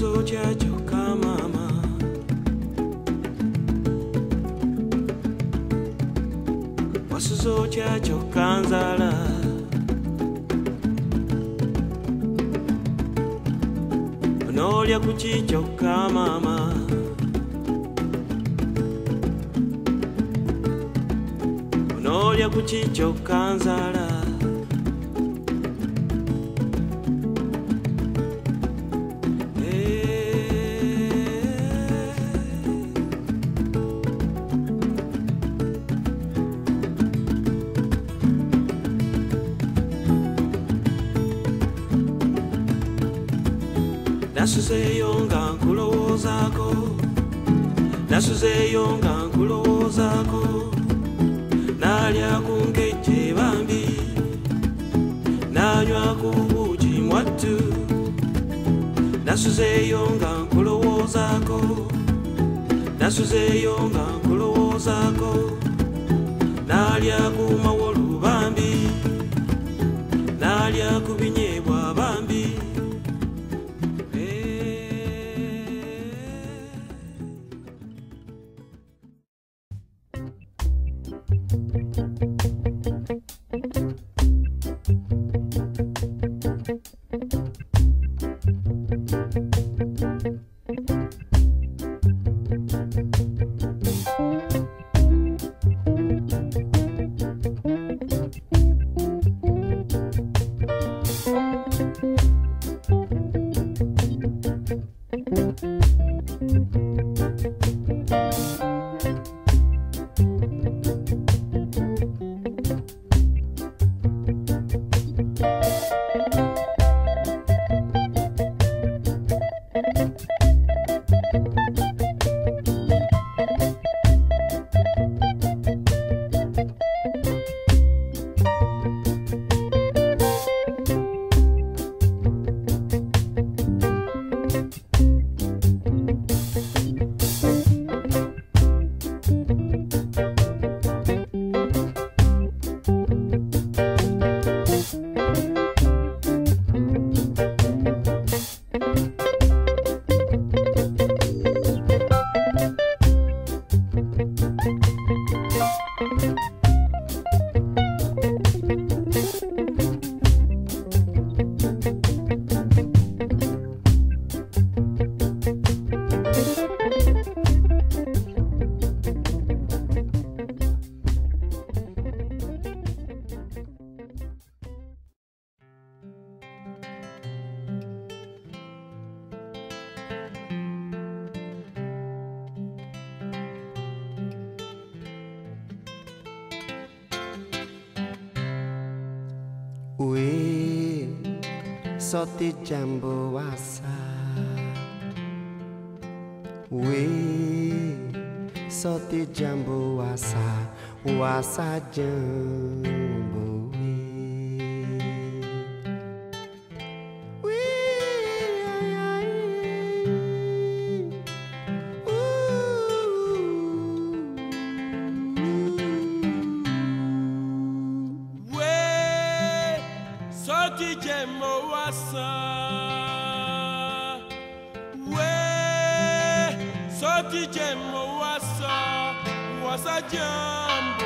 Nasuzo chacho kamama Wasuzo chacho kanzala. Onolya kuchicho kamama Onolya kuchicho kanzala nasuzeyo nga nkulowoozaako nasuzeyo nga nkulowoozaako naalya ku nkejje bambi. Nanywa ku buugi mwattu. Nasuzeyo nga nkulowoozaako nasuzeyo nga nkulowoozaako naalya ku mawolu bambi. Naalya ku binyeebwa bambi Bye. Uwe soti jambu wasa. Uwe soti jambu wasa wasa jeng. Soti jembo wasa we soti jembo wasa wasa jambo